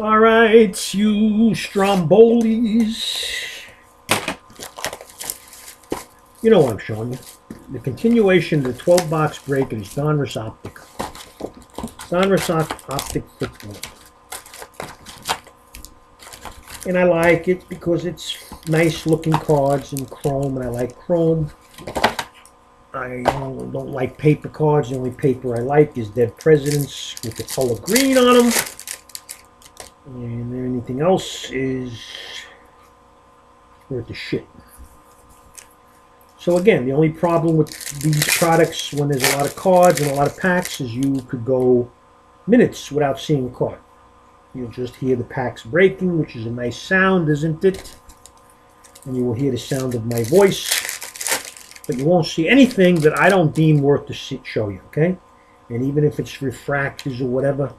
All right, you Strombolis. You know what I'm showing you. The continuation of the 12 box break is Donruss Optic. Donruss Op- Optic football. And I like it because it's nice looking cards in chrome, and I like chrome. I don't like paper cards. The only paper I like is Dead Presidents with the color green on them. And anything else is worth the shit. So again, the only problem with these products when there's a lot of cards and a lot of packs is you could go minutes without seeing a card. You'll just hear the packs breaking, which is a nice sound, isn't it? And you will hear the sound of my voice. But you won't see anything that I don't deem worth to show you, okay? And even if it's refractors or whatever,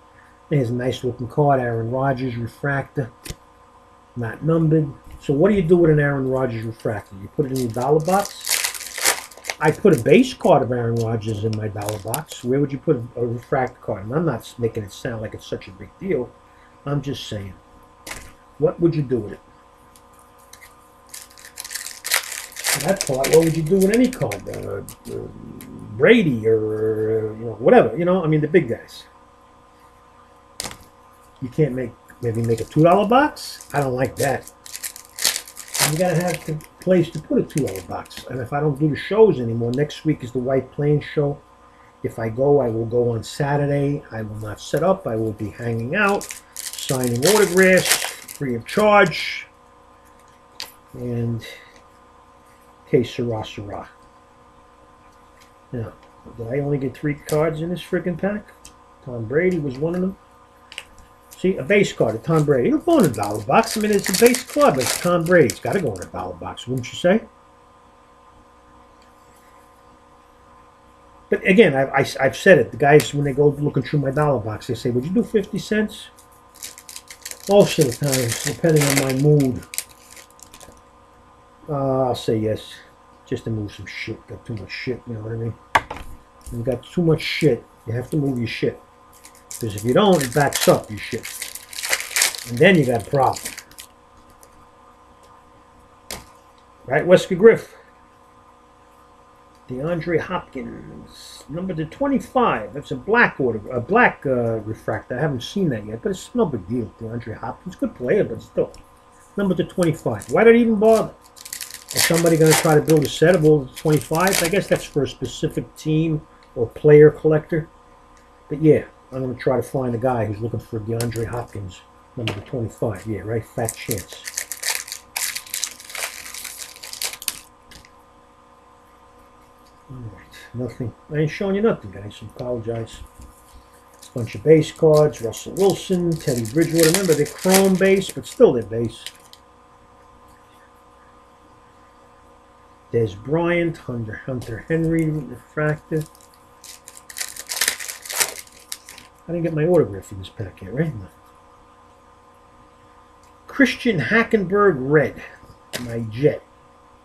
there's a nice looking card, Aaron Rodgers refractor, not numbered. So what do you do with an Aaron Rodgers refractor? You put it in your dollar box? I put a base card of Aaron Rodgers in my dollar box. Where would you put a, refractor card? And I'm not making it sound like it's such a big deal. I'm just saying. What would you do with it? that part, what would you do with any card? Uh, uh, Brady or uh, whatever. You know, I mean the big guys. You can't make maybe make a two dollar box. I don't like that. You gotta have the place to put a two dollar box. And if I don't do the shows anymore, next week is the White Plains show. If I go, I will go on Saturday. I will not set up. I will be hanging out, signing autographs, free of charge. And okay, Sarah Sarah. Now, did I only get three cards in this freaking pack? Tom Brady was one of them. See, a base card, a Tom Brady. It'll go in a dollar box. I mean, it's a base card, but it's Tom Brady. It's got to go in a dollar box, wouldn't you say? But again, I, I've said it. The guys, when they go looking through my dollar box, they say, would you do 50 cents? Most of the times, depending on my mood. Uh, I'll say yes. Just to move some shit. Got too much shit, you know what I mean? You got too much shit. You have to move your shit. Because if you don't, it backs up your shit. And then you got a problem. Right, Wesker Griff? DeAndre Hopkins, number to 25. That's a black order, a black uh, refractor. I haven't seen that yet, but it's no big deal. DeAndre Hopkins, good player, but still. Number to 25. Why did I even bother? Is somebody going to try to build a set of all the 25s? I guess that's for a specific team or player collector. But yeah, I'm going to try to find a guy who's looking for DeAndre Hopkins, number 25. Yeah, right? Fat chance. Alright, nothing. I ain't showing you nothing, guys. I Apologize. Bunch of base cards. Russell Wilson, Teddy Bridgewater. Remember, they're chrome base, but still they're base. There's Bryant, Hunter, Hunter Henry, refractor. I didn't get my autograph in this pack yet, right? No. Christian Hackenberg Red, my jet.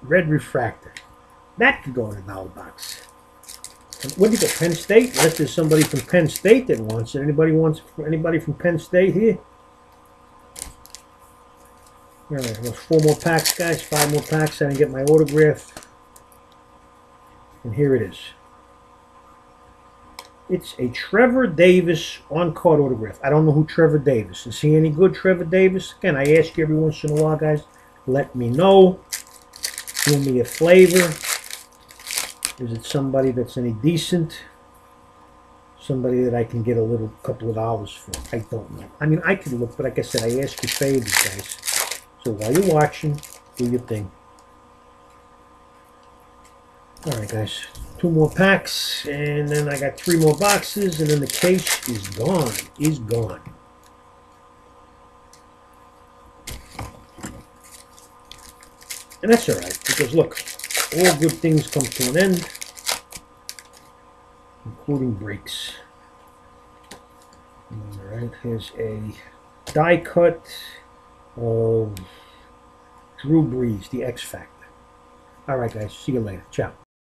Red refractor. That could go in a dollar box. What do you get, Penn State? Unless there's somebody from Penn State that wants it. Anybody wants anybody from Penn State here? All right, well, four more packs, guys. Five more packs. I didn't get my autograph. And here it is. It's a Trevor Davis on-card autograph. I don't know who Trevor Davis is. he any good, Trevor Davis? Again, I ask you every once in a while, guys. Let me know. Give me a flavor. Is it somebody that's any decent? Somebody that I can get a little couple of dollars for? I don't know. I mean, I could look, but like I said, I ask you favors, guys. So while you're watching, do your thing. Alright, guys. Two more packs, and then I got three more boxes, and then the case is gone. Is gone. And that's alright, because look, all good things come to an end, including breaks. Alright, here's a die cut of Drew Brees, the X Factor. Alright guys, see you later. Ciao.